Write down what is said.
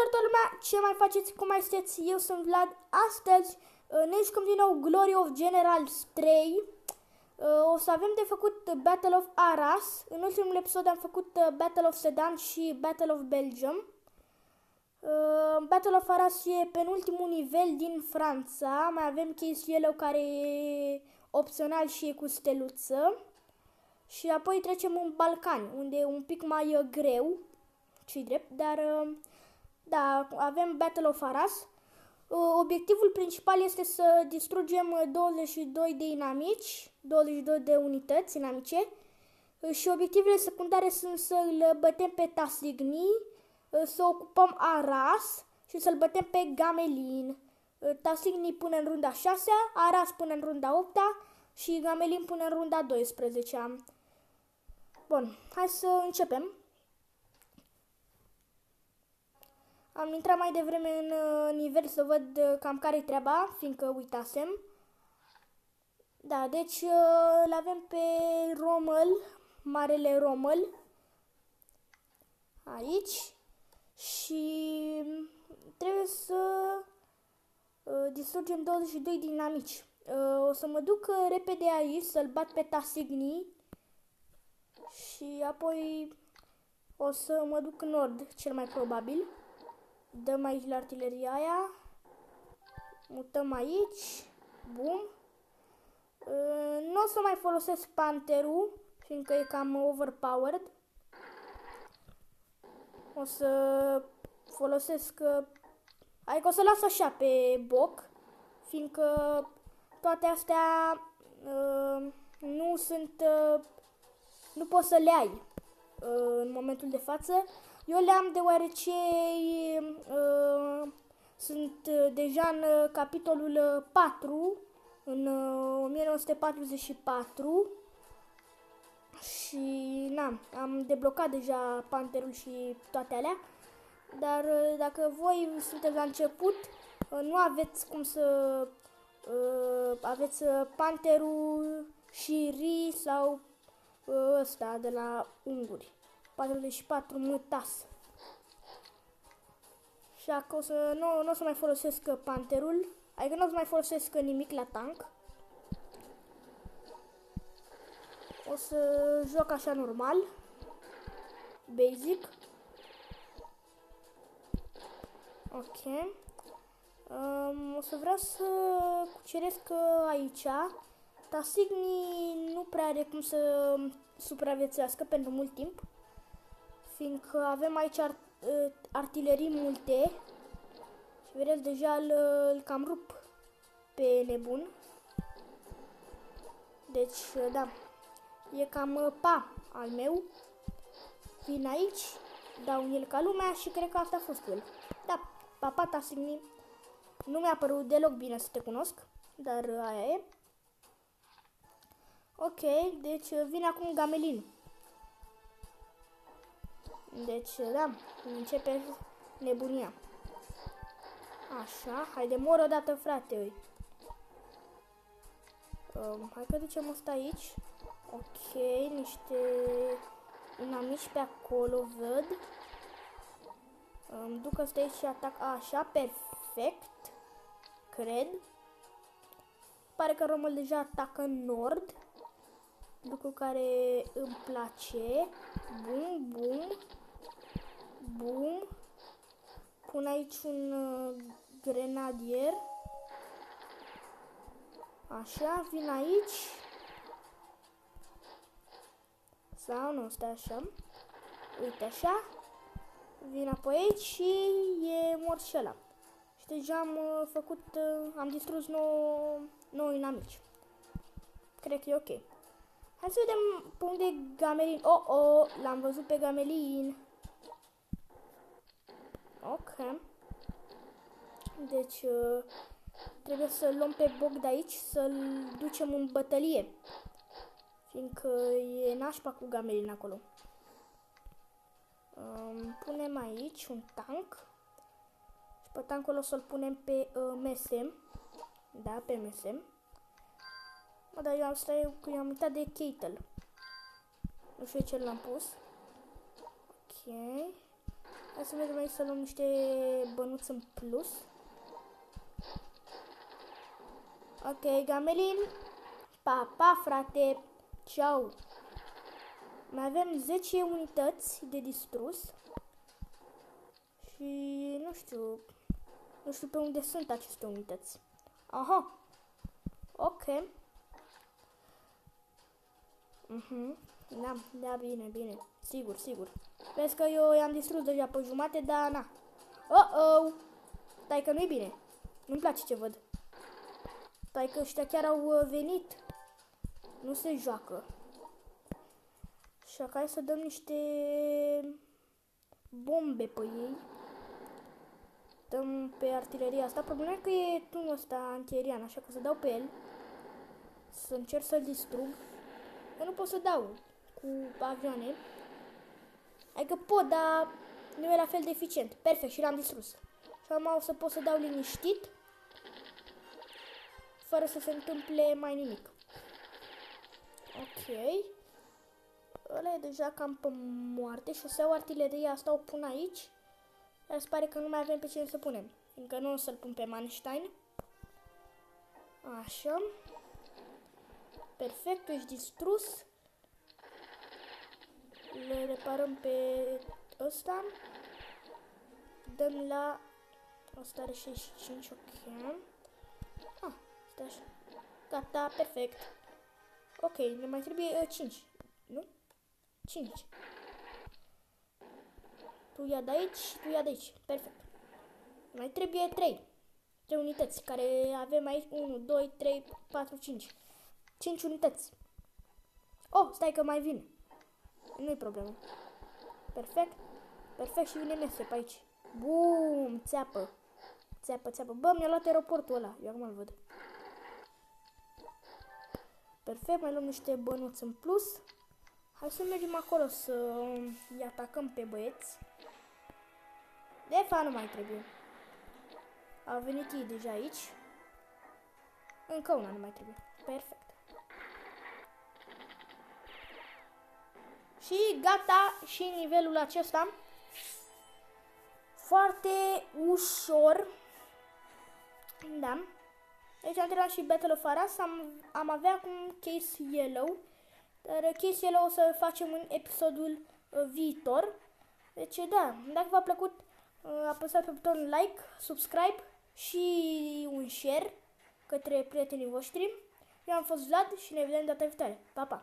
toată lumea, ce mai faceți, cum mai sunteți? Eu sunt Vlad. Astăzi uh, ne jucăm din nou Glory of Generals 3. Uh, o să avem de făcut Battle of Arras. În ultimul episod am făcut uh, Battle of Sedan și Battle of Belgium. Battle of Arras e penultimul nivel din Franța. Mai avem Case Yellow care e opțional și e cu steluță. Și apoi trecem în Balcani, unde e un pic mai greu ce drept, dar da, avem Battle of Arras. Uh, obiectivul principal este să distrugem 22 de inamici, 22 de unități inamice uh, și obiectivele secundare sunt să îl bătem pe Tasigni, uh, să ocupăm Aras și să-l bătem pe Gamelin. Tasigni până în runda 6 Aras până în runda 8 și Gamelin până în runda 12 -a. Bun, hai să începem. Am intrat mai devreme în uh, nivel să văd uh, cam care-i treaba, fiindcă uitasem. Da, deci uh, îl avem pe Rommel, Marele Rommel, aici. Și trebuie să distrugem 22 dinamici. O să mă duc repede aici să-l bat pe Tasigni și apoi o să mă duc în nord, cel mai probabil. Dăm aici la artileria aia. Mutăm aici. Bum. Nu o să mai folosesc panterul, fiindcă e cam overpowered. O să folosesc... Adică o să las așa pe boc, fiindcă toate astea uh, nu sunt... Uh, nu poți să le ai uh, în momentul de față. Eu le-am deoarece uh, sunt uh, deja în uh, capitolul 4, uh, în uh, 1944 și na, am deblocat deja panterul și toate alea, dar uh, dacă voi sunteți la început, uh, nu aveți cum să uh, aveți panterul și ri sau uh, ăsta de la unguri. 44 mutas. Și acum o să, nu, nu o să mai folosesc panterul, adică nu o să mai folosesc nimic la tank. O să joc așa normal, basic. Ok. Um, o să vreau să cuceresc aici. Tasigni nu prea are cum să supraviețuiască pentru mult timp fiindcă avem aici art, ă, artilerii multe și vedeți deja îl, îl cam rup pe nebun. Deci, ă, da, e cam ă, pa al meu. Vin aici, dau un el ca lumea și cred că asta a fost el. Da, papata Signi. Nu mi-a părut deloc bine să te cunosc, dar aia e. Ok, deci vine acum Gamelin. Deci, da, începe nebunia. Așa, haide, mor odată, frate, ui. Um, hai că ducem asta aici. Ok, niște inamici pe acolo, văd. Um, duc asta aici și atac. Așa, perfect. Cred. Pare că romul deja atacă în nord. Lucru care îmi place. Bum, bum. Bum. Pun aici un uh, grenadier. Așa, vin aici. Sau nu, stai așa. Uite așa. Vin apoi aici și e mort și ăla. Și deja am uh, făcut, uh, am distrus 9, 9 inamici. Cred că e ok. Hai să vedem pe unde e Gamelin. Oh, oh, l-am văzut pe Gamelin. Ok. Deci, uh, trebuie să-l luăm pe Bog de aici, să-l ducem în bătălie. Fiindcă e nașpa cu gamelin acolo. Um, punem aici un tank. Și pe tankul o să-l punem pe uh, MSM. Da, pe MSM. Mă, dar eu am, stai, eu am uitat de Kettle. Nu știu ce l-am pus. Ok. Hai să vedem aici să luăm niște bănuți în plus. Ok, Gamelin. Pa, pa, frate. Ciao. Mai avem 10 unități de distrus. Și nu știu, nu știu pe unde sunt aceste unități. Aha. Ok. Mhm. Da, da, bine, bine. Sigur, sigur. Vezi că eu i-am distrus deja pe jumate, dar na. Oh-oh! Stai că nu-i bine. Nu-mi place ce văd. Stai că ăștia chiar au uh, venit. Nu se joacă. Și acum să dăm niște bombe pe ei. Dăm pe artileria asta. Problema e că e tunul ăsta antierian, așa că să dau pe el. Să încerc să-l distrug. Eu nu pot să dau cu avioane. Adică pot, dar nu e la fel de eficient. Perfect, și l-am distrus. Și acum o să pot să dau liniștit. Fără să se întâmple mai nimic. Ok. Ăla e deja cam pe moarte și o să iau artileria asta, o pun aici. Dar se pare că nu mai avem pe cine să punem. Încă nu o să-l pun pe Manstein. Așa. Perfect, ești distrus. Le reparăm pe ăsta. Dăm la... Asta are 65, ok. Ah, stai așa. Gata, perfect. Ok, ne mai trebuie uh, 5, nu? 5. Tu ia de aici și tu ia de aici. Perfect. Mai trebuie 3. 3 unități, care avem aici 1, 2, 3, 4, 5. 5 unități. Oh, stai că mai vine. Nu-i problemă. Perfect. Perfect și vine Messi pe aici. Bum, țeapă. Țeapă, țeapă. Bă, mi-a luat aeroportul ăla. Eu acum îl văd. Perfect, mai luăm niște bănuți în plus. Hai să mergem acolo să îi atacăm pe băieți. De fapt nu mai trebuie. A venit ei deja aici. Încă una nu mai trebuie. Perfect. Și gata și nivelul acesta. Foarte ușor. Da. Deci am terminat și Battle of Aras. Am, am avea acum Case Yellow. Dar Case Yellow o să facem în episodul uh, viitor. Deci da, dacă v-a plăcut, uh, apăsați pe butonul like, subscribe și un share către prietenii voștri. Eu am fost Vlad și ne vedem data viitoare. Pa, pa!